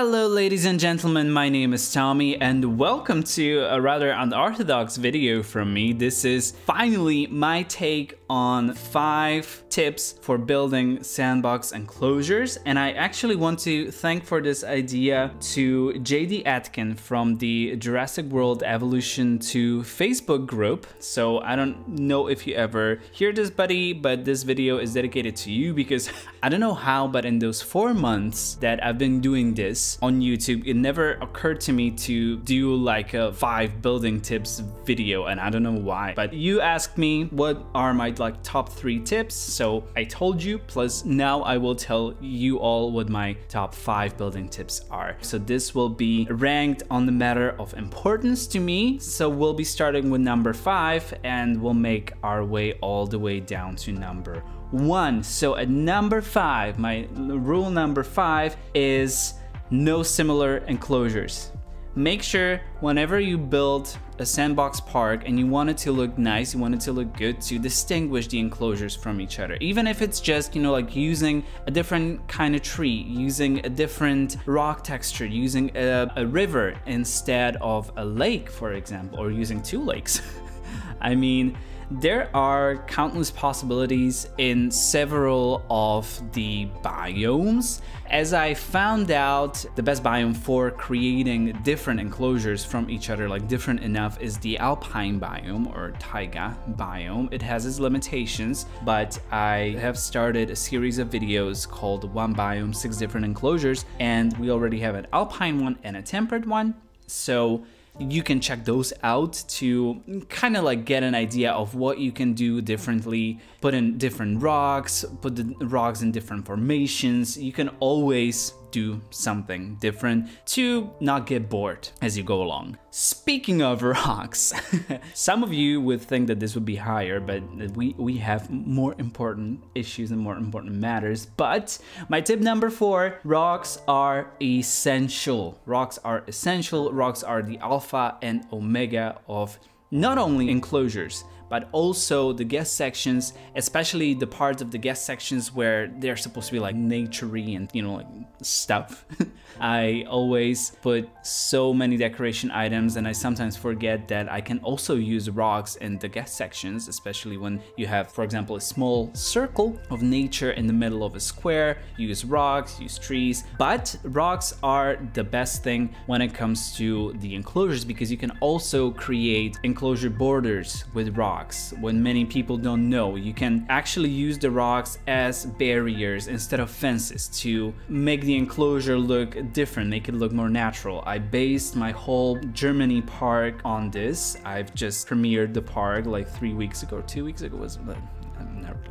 Hello ladies and gentlemen, my name is Tommy and welcome to a rather unorthodox video from me. This is finally my take on 5 tips for building sandbox enclosures and I actually want to thank for this idea to JD Atkin from the Jurassic World Evolution 2 Facebook group. So I don't know if you ever hear this buddy, but this video is dedicated to you because I don't know how, but in those 4 months that I've been doing this this on YouTube, it never occurred to me to do like a five building tips video and I don't know why. But you asked me what are my like top three tips. So I told you, plus now I will tell you all what my top five building tips are. So this will be ranked on the matter of importance to me. So we'll be starting with number five and we'll make our way all the way down to number one. So at number five, my rule number five is no similar enclosures. Make sure whenever you build a sandbox park and you want it to look nice, you want it to look good, to distinguish the enclosures from each other. Even if it's just, you know, like using a different kind of tree, using a different rock texture, using a, a river instead of a lake, for example, or using two lakes. I mean, there are countless possibilities in several of the biomes. As I found out, the best biome for creating different enclosures from each other, like different enough, is the alpine biome or taiga biome. It has its limitations, but I have started a series of videos called One Biome, Six Different Enclosures, and we already have an alpine one and a temperate one. So you can check those out to kind of like get an idea of what you can do differently put in different rocks put the rocks in different formations. You can always do something different to not get bored as you go along. Speaking of rocks, some of you would think that this would be higher, but we, we have more important issues and more important matters. But my tip number four, rocks are essential. Rocks are essential. Rocks are the alpha and omega of not only enclosures, but also the guest sections, especially the parts of the guest sections where they're supposed to be like naturey and you know like stuff. I always put so many decoration items and I sometimes forget that I can also use rocks in the guest sections, especially when you have, for example, a small circle of nature in the middle of a square. Use rocks, use trees, but rocks are the best thing when it comes to the enclosures because you can also create enclosure borders with rocks. When many people don't know, you can actually use the rocks as barriers instead of fences to make the enclosure look different, make it look more natural. I based my whole Germany park on this. I've just premiered the park like three weeks ago, two weeks ago was, I'm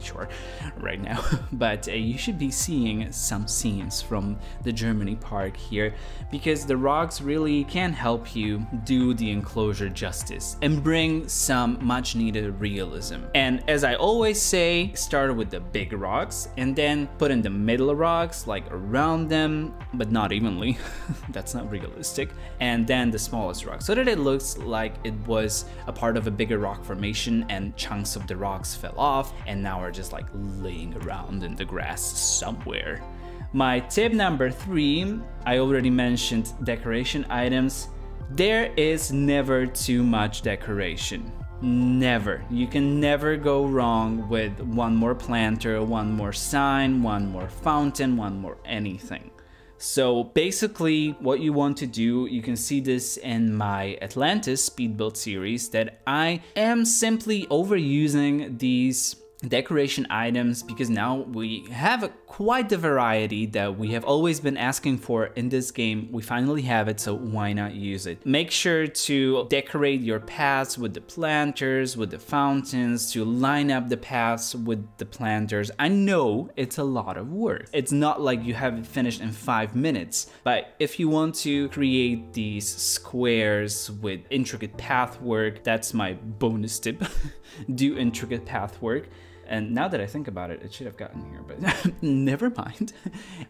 sure right now, but uh, you should be seeing some scenes from the Germany park here because the rocks really can help you do the enclosure justice and bring some much needed realism. And as I always say, start with the big rocks and then put in the middle rocks like around them, but not evenly. That's not realistic. And then the smallest rock so that it looks like it was a part of a bigger rock formation and chunks of the rocks fell off and now are just like laying around in the grass somewhere. My tip number three, I already mentioned decoration items. There is never too much decoration. Never. You can never go wrong with one more planter, one more sign, one more fountain, one more anything. So basically what you want to do, you can see this in my Atlantis speed build series that I am simply overusing these decoration items because now we have a, quite the variety that we have always been asking for in this game. We finally have it, so why not use it? Make sure to decorate your paths with the planters, with the fountains, to line up the paths with the planters. I know it's a lot of work. It's not like you have it finished in five minutes, but if you want to create these squares with intricate path work, that's my bonus tip. Do intricate path work And now that I think about it, it should have gotten here, but never mind.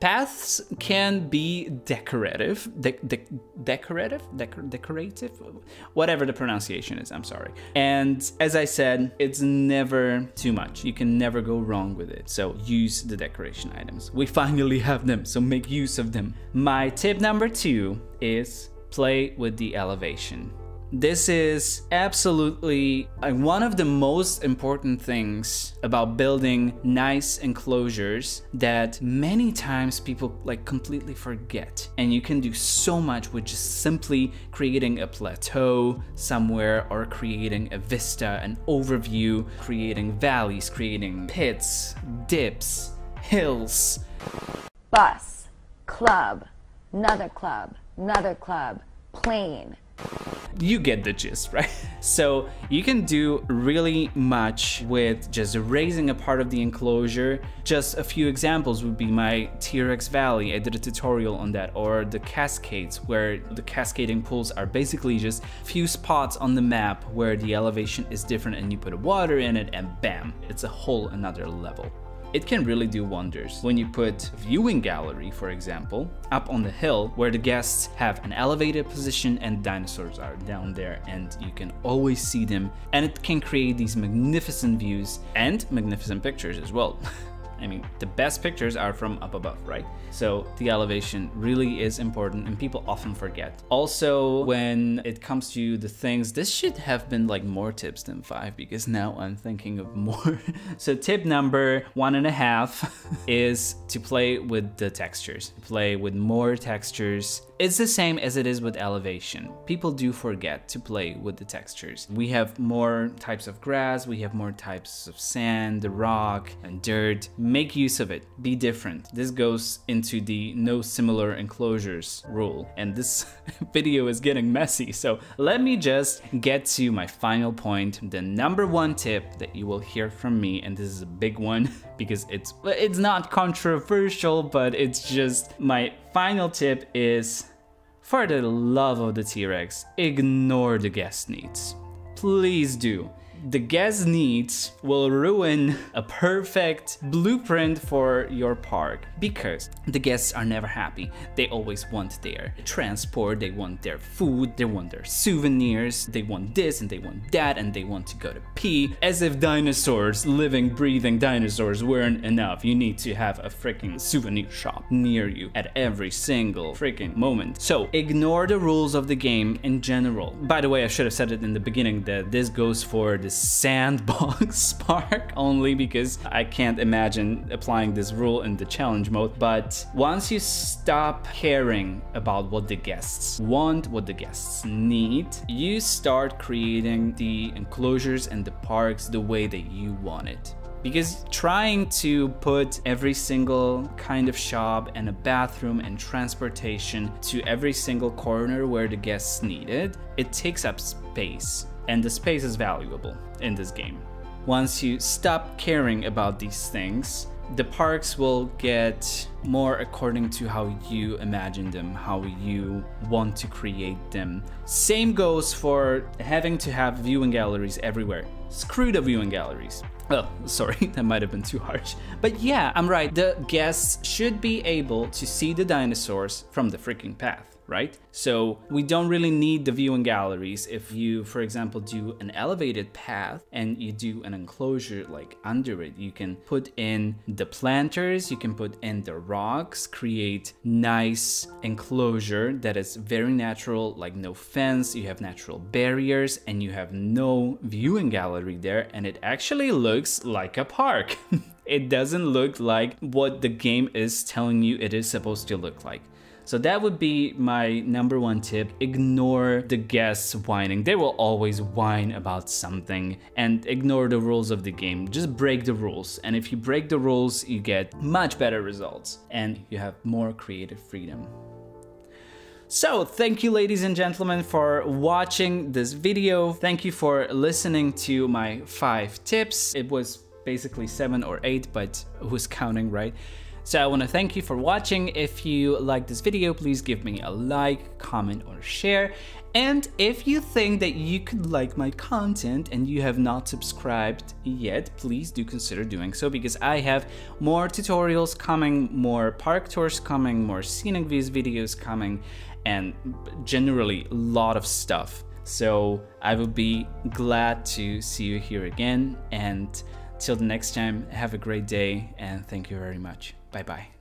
Paths can be decorative, de de decorative, Decor decorative, whatever the pronunciation is, I'm sorry. And as I said, it's never too much. You can never go wrong with it. So use the decoration items. We finally have them, so make use of them. My tip number two is play with the elevation. This is absolutely one of the most important things about building nice enclosures that many times people like completely forget. And you can do so much with just simply creating a plateau somewhere or creating a vista, an overview, creating valleys, creating pits, dips, hills. Bus, club, another club, another club, plane you get the gist, right? So you can do really much with just raising a part of the enclosure. Just a few examples would be my T-Rex Valley. I did a tutorial on that or the cascades where the cascading pools are basically just few spots on the map where the elevation is different and you put water in it and bam, it's a whole another level. It can really do wonders when you put viewing gallery, for example, up on the hill where the guests have an elevated position and dinosaurs are down there and you can always see them and it can create these magnificent views and magnificent pictures as well. I mean, the best pictures are from up above, right? So the elevation really is important and people often forget. Also, when it comes to the things, this should have been like more tips than five because now I'm thinking of more. so tip number one and a half is to play with the textures, play with more textures it's the same as it is with elevation. People do forget to play with the textures. We have more types of grass, we have more types of sand, rock, and dirt. Make use of it. Be different. This goes into the no similar enclosures rule. And this video is getting messy, so let me just get to my final point. The number one tip that you will hear from me, and this is a big one because it's it's not controversial, but it's just my final tip is for the love of the T-Rex, ignore the guest needs. Please do the guest needs will ruin a perfect blueprint for your park because the guests are never happy. They always want their transport, they want their food, they want their souvenirs, they want this and they want that and they want to go to pee. As if dinosaurs, living, breathing dinosaurs weren't enough. You need to have a freaking souvenir shop near you at every single freaking moment. So ignore the rules of the game in general. By the way, I should have said it in the beginning that this goes for the the sandbox park only because I can't imagine applying this rule in the challenge mode. But once you stop caring about what the guests want, what the guests need, you start creating the enclosures and the parks the way that you want it because trying to put every single kind of shop and a bathroom and transportation to every single corner where the guests need it, it takes up space and the space is valuable in this game. Once you stop caring about these things, the parks will get more according to how you imagine them, how you want to create them. Same goes for having to have viewing galleries everywhere. Screw the viewing galleries. Oh, sorry, that might have been too harsh. But yeah, I'm right. The guests should be able to see the dinosaurs from the freaking path right? So we don't really need the viewing galleries if you, for example, do an elevated path and you do an enclosure like under it. You can put in the planters, you can put in the rocks, create nice enclosure that is very natural, like no fence, you have natural barriers and you have no viewing gallery there and it actually looks like a park. it doesn't look like what the game is telling you it is supposed to look like. So that would be my number one tip. Ignore the guests whining. They will always whine about something and ignore the rules of the game. Just break the rules. And if you break the rules, you get much better results and you have more creative freedom. So, thank you ladies and gentlemen for watching this video. Thank you for listening to my five tips. It was basically seven or eight, but who's counting, right? So I want to thank you for watching. If you like this video, please give me a like, comment, or share. And if you think that you could like my content and you have not subscribed yet, please do consider doing so because I have more tutorials coming, more park tours coming, more scenic views videos coming, and generally a lot of stuff. So I will be glad to see you here again. And till the next time, have a great day and thank you very much. Bye bye.